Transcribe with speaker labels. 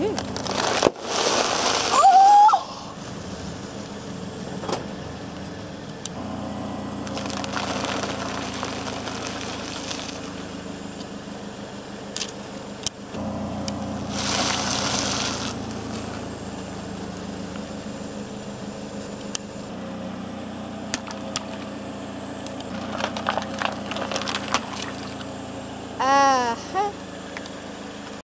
Speaker 1: Mm.